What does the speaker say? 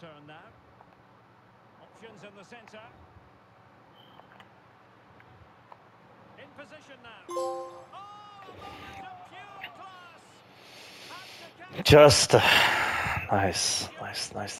turn now. Options in the centre. In position now. Oh, pure class. Just uh, nice, nice, nice.